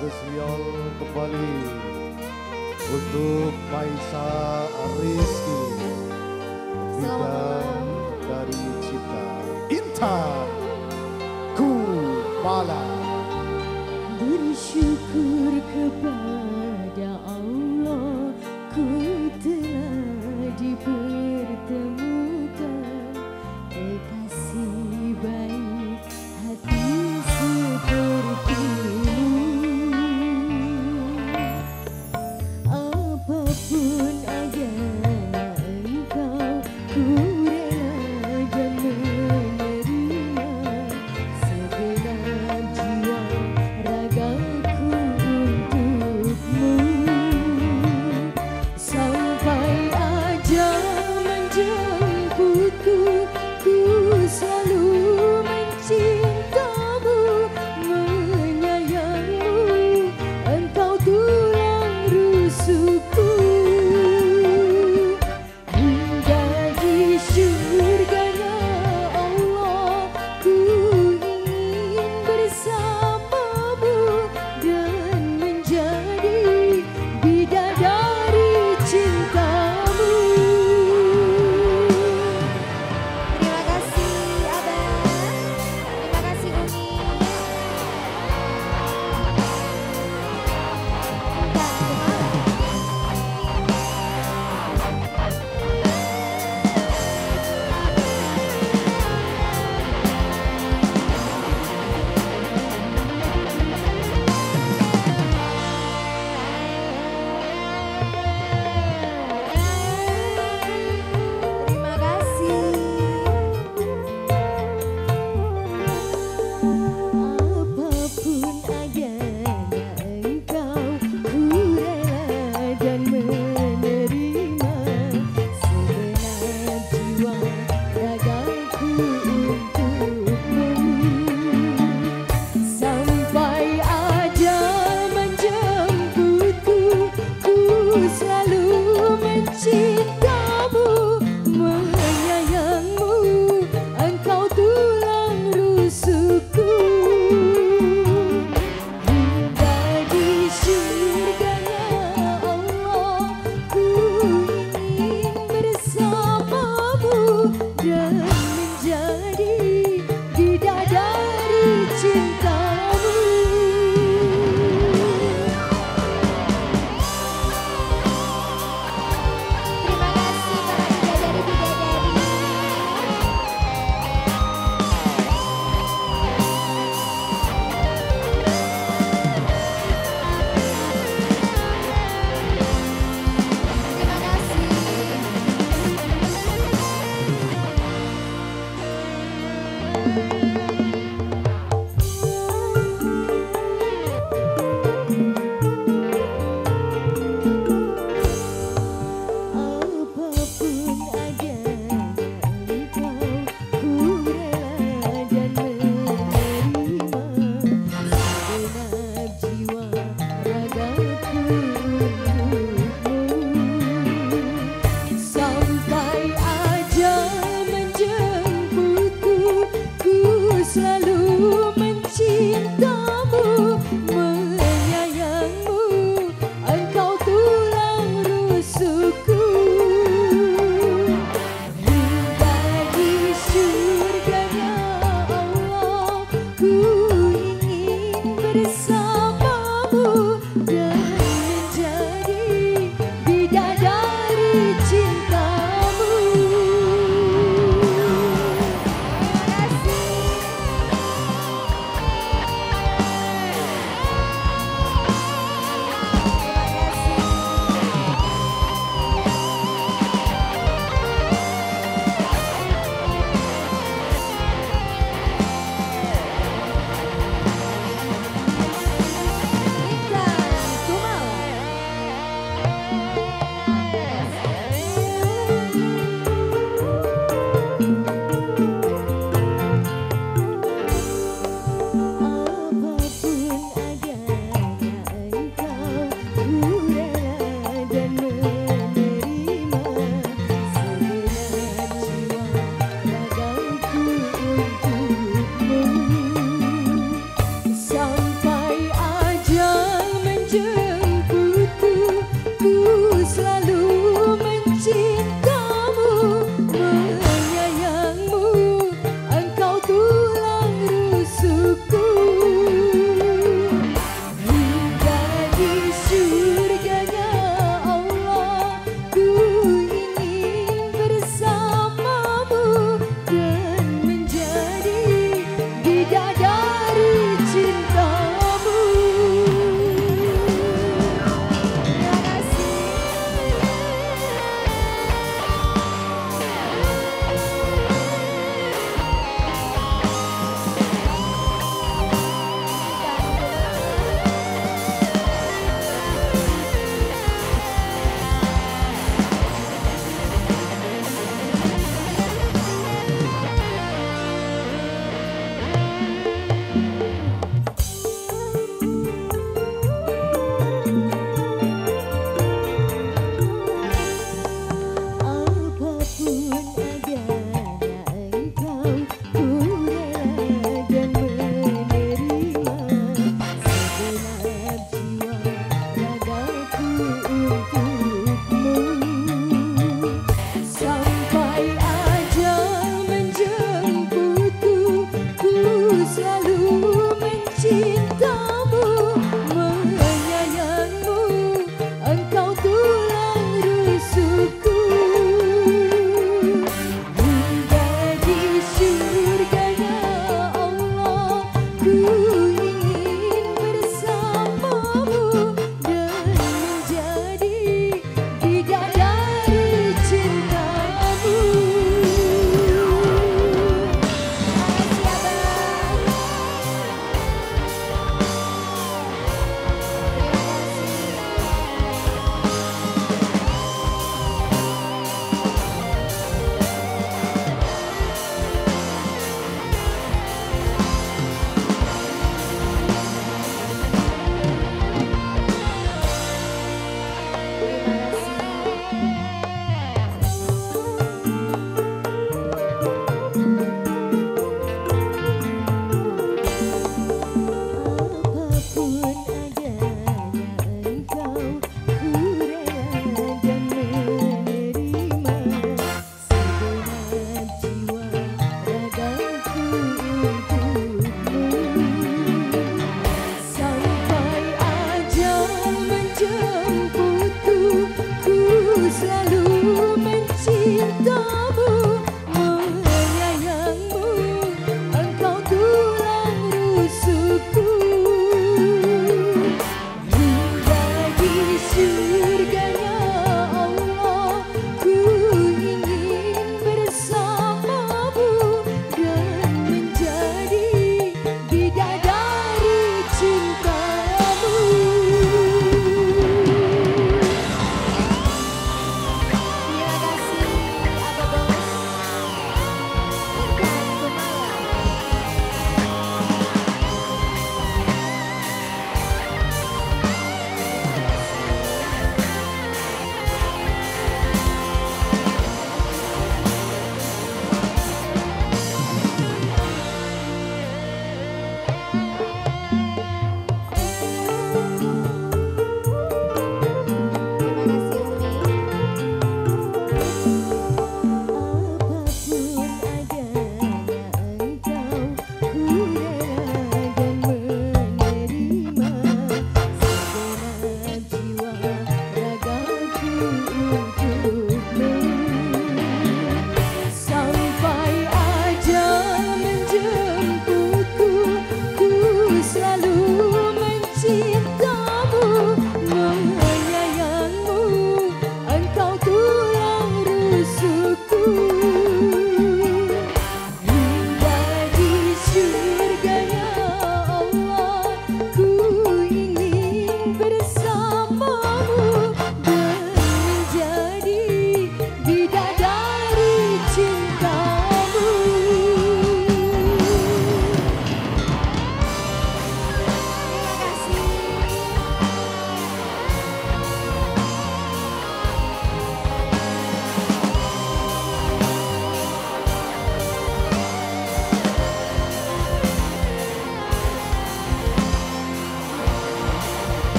spesial kembali untuk Maisa Rizky, bidan dari Cita Inta Kupala bersyukur kepada ku pun ada